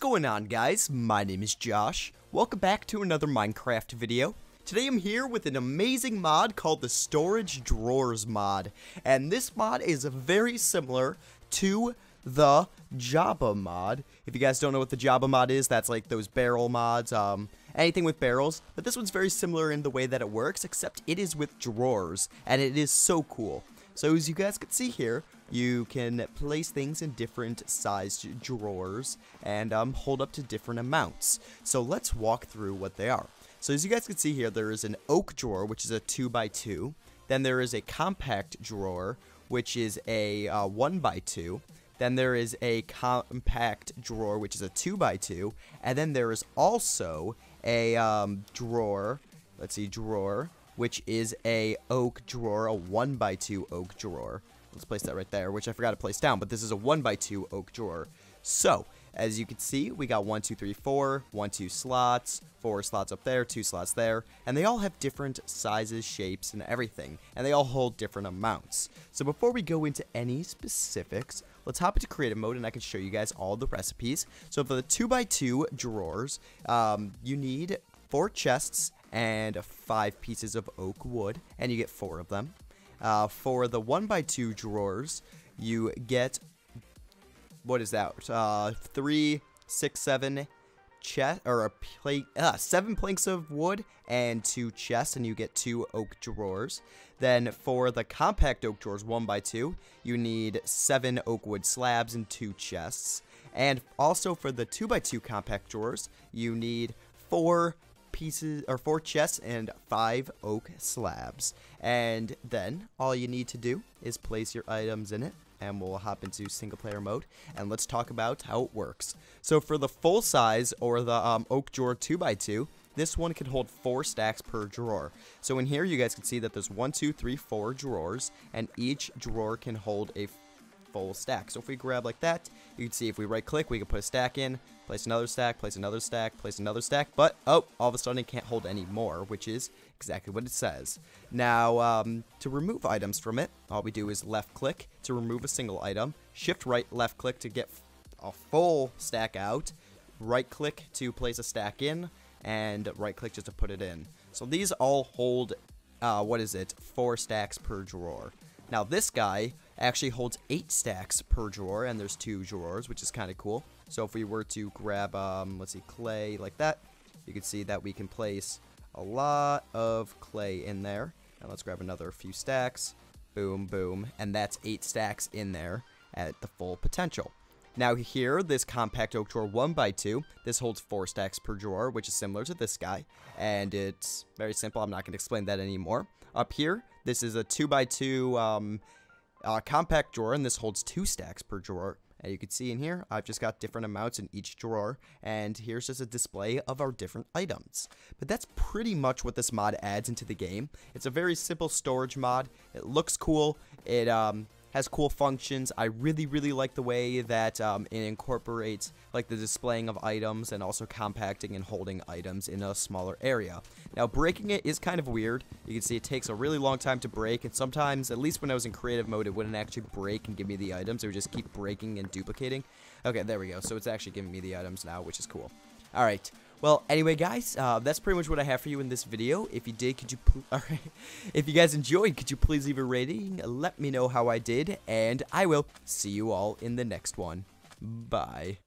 going on guys? My name is Josh. Welcome back to another Minecraft video. Today I'm here with an amazing mod called the Storage Drawers mod. And this mod is very similar to the Jabba mod. If you guys don't know what the Jabba mod is, that's like those barrel mods, um, anything with barrels. But this one's very similar in the way that it works, except it is with drawers. And it is so cool. So as you guys can see here, you can place things in different sized drawers and um, hold up to different amounts. So let's walk through what they are. So as you guys can see here, there is an oak drawer, which is a 2x2. Then there is a compact drawer, which is a uh, 1x2. Then there is a compact drawer, which is a 2x2. And then there is also a um, drawer, let's see, drawer, which is a oak drawer, a 1 by 2 oak drawer. Let's place that right there, which I forgot to place down, but this is a 1 by 2 oak drawer. So, as you can see, we got 1, 2, 3, 4, 1, 2 slots, 4 slots up there, 2 slots there, and they all have different sizes, shapes, and everything, and they all hold different amounts. So before we go into any specifics, let's hop into creative mode and I can show you guys all the recipes. So for the 2x2 drawers, um, you need 4 chests and 5 pieces of oak wood, and you get 4 of them. Uh, for the 1x2 drawers, you get, what is that, uh, 3, 6, 7 chest, or a plate, uh, 7 planks of wood and 2 chests, and you get 2 oak drawers. Then for the compact oak drawers 1x2, you need 7 oak wood slabs and 2 chests. And also for the 2x2 compact drawers, you need 4 pieces or four chests and five oak slabs. And then all you need to do is place your items in it and we'll hop into single player mode and let's talk about how it works. So for the full size or the um, oak drawer 2x2, this one can hold four stacks per drawer. So in here you guys can see that there's one, two, three, four drawers and each drawer can hold a full stack. So if we grab like that, you can see if we right click, we can put a stack in, place another stack, place another stack, place another stack, but oh, all of a sudden it can't hold any more, which is exactly what it says. Now, um, to remove items from it, all we do is left click to remove a single item, shift right left click to get a full stack out, right click to place a stack in, and right click just to put it in. So these all hold, uh, what is it, four stacks per drawer. Now this guy actually holds eight stacks per drawer, and there's two drawers, which is kind of cool. So if we were to grab, um, let's see, clay like that, you can see that we can place a lot of clay in there. And let's grab another few stacks. Boom, boom. And that's eight stacks in there at the full potential. Now here, this compact oak drawer 1x2, this holds 4 stacks per drawer, which is similar to this guy. And it's very simple, I'm not going to explain that anymore. Up here, this is a 2x2 um, uh, compact drawer, and this holds two stacks per drawer. And you can see in here, I've just got different amounts in each drawer, and here's just a display of our different items. But that's pretty much what this mod adds into the game. It's a very simple storage mod. It looks cool. It um, has cool functions. I really, really like the way that um, it incorporates like the displaying of items and also compacting and holding items in a smaller area. Now, breaking it is kind of weird. You can see it takes a really long time to break, and sometimes, at least when I was in creative mode, it wouldn't actually break and give me the items. It would just keep breaking and duplicating. Okay, there we go. So it's actually giving me the items now, which is cool. All right. Well, anyway, guys, uh, that's pretty much what I have for you in this video. If you did, could you, right, if you guys enjoyed, could you please leave a rating? Let me know how I did, and I will see you all in the next one. Bye.